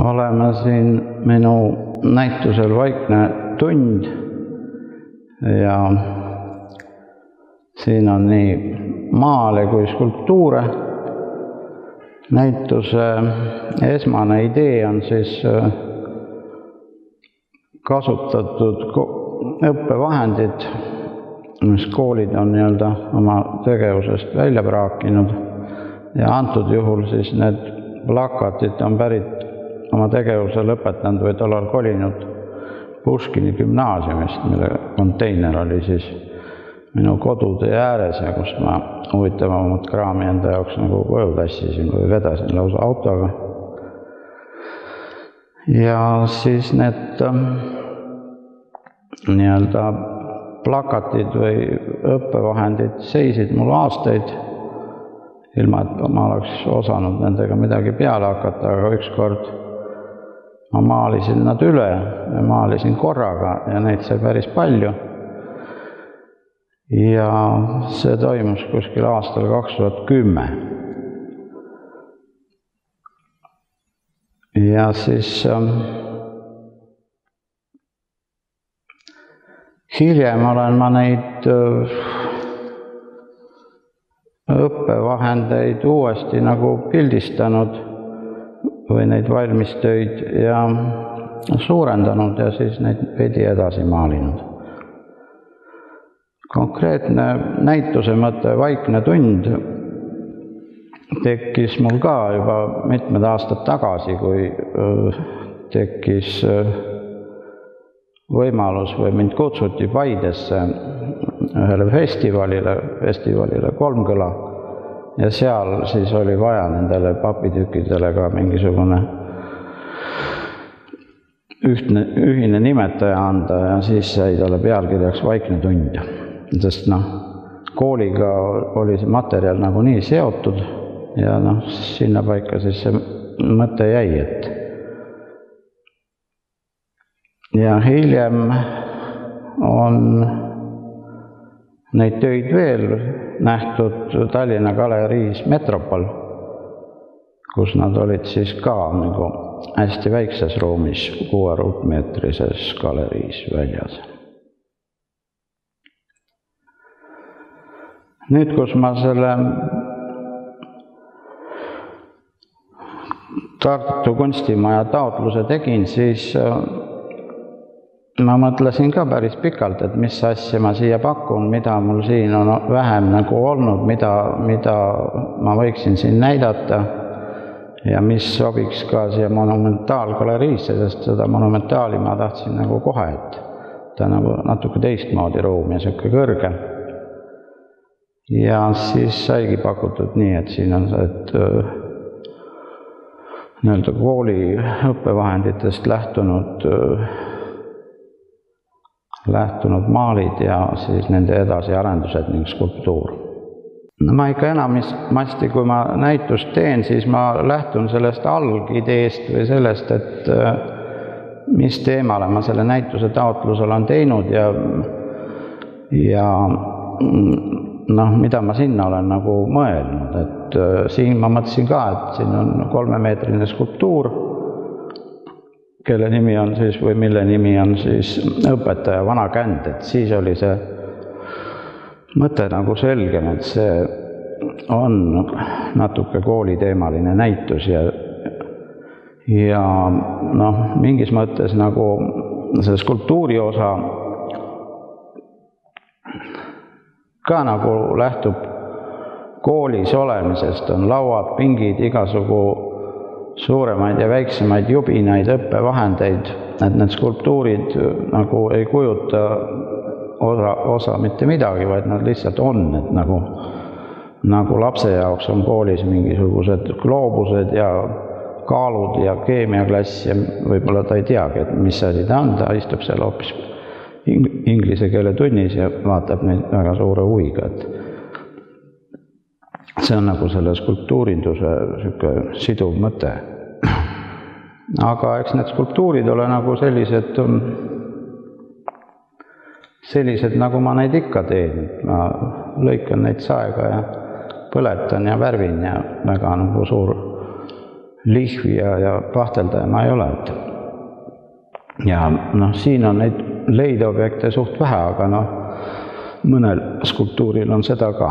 oleme siin minu näitusel Vaikne tund ja siin on nii maale kui skulptuure. näituse esmane idee on siis äh, kasutatud õppevahendid, mis koolid on nii-öelda oma tegevusest välja praakinud ja antud juhul siis need plakatid on pärit oma tegevuse lõpetanud või tollal kolinud Puškini gümnaasiumist, mille konteiner oli siis minu kodutee ääres ja kust ma huvitavamat kraami enda jaoks nagu koju tassisin või vedasin lausa autoga. ja siis need ähm, nii-öelda plakatid või õppevahendid seisid mul aastaid, ilma et ma oleks osanud nendega midagi peale hakata, aga ükskord ma maalisin nad üle, maalisin korraga ja neid sai päris palju ja see toimus kuskil aastal kaks tuhat kümme. ja siis ähm, hiljem olen ma neid äh, õppevahendeid uuesti nagu pildistanud või neid valmistöid ja suurendanud ja siis neid veidi edasi maalinud. Konkreetne näituse mõte Vaikne tund tekkis mul ka juba mitmed aastad tagasi, kui tekkis võimalus või mind kutsuti Paidesse ühele festivalile, festivalile Kolmkõla ja seal siis oli vaja nendele papitükkidele ka mingisugune ühtne, ühine nimetaja anda ja siis sai talle pealkirjaks Vaikne tund. Sest noh, kooliga oli see materjal nagunii seotud ja noh, sinnapaika siis see mõte jäi, et ja hiljem on neid töid veel nähtud Tallinna galeriis Metropol, kus nad olid siis ka nagu hästi väikses ruumis, kuue ruutmeetrises galeriis väljas. Nüüd, kus ma selle Tartu kunstimaja taotluse tegin, siis äh, ma mõtlesin ka päris pikalt, et mis asja ma siia pakun, mida mul siin on vähem nagu olnud, mida, mida ma võiksin siin näidata ja mis sobiks ka siia monumentaalgaleriisse, sest seda monumentaali ma tahtsin nagu kohe, et ta nagu natuke teistmoodi ruum ja niisugune kõrge. Ja siis saigi pakutud nii, et siin on need nii-öelda kooli õppevahenditest lähtunud, lähtunud maalid ja siis nende edasiarendused ning skulptuur. ma ikka enamasti, kui ma näitust teen, siis ma lähtun sellest algideest või sellest, et mis teemale ma selle näituse taotluse olen teinud ja, ja noh, mida ma sinna olen nagu mõelnud, et äh, siin ma mõtlesin ka, et siin on kolmemeetrine skulptuur, kelle nimi on siis või mille nimi on siis õpetaja Vana Känd, et siis oli see mõte nagu selgem, et see on natuke kooliteemaline näitus ja ja noh, mingis mõttes nagu see skulptuuri osa ka nagu lähtub koolis olemisest, on lauad, pingid, igasugu suuremaid ja väiksemaid jubinaid, õppevahendeid, et need skulptuurid nagu ei kujuta osa, osa mitte midagi, vaid nad lihtsalt on, et nagu, nagu lapse jaoks on koolis mingisugused gloobused ja kaalud ja keemiaklass ja võib-olla ta ei teagi, et mis asi ta on, ta istub seal hoopis inglise keele tunnis ja vaatab neid väga suure huviga, et see on nagu selle skulptuurinduse niisugune siduv mõte. Aga eks need skulptuurid ole nagu sellised, sellised, nagu ma neid ikka teen, ma lõikan neid saega ja põletan ja värvin ja väga nagu suur lihvija ja pahteldaja ma ei ole, et ja noh, siin on neid leideobjekte suht vähe, aga noh, mõnel skulptuuril on seda ka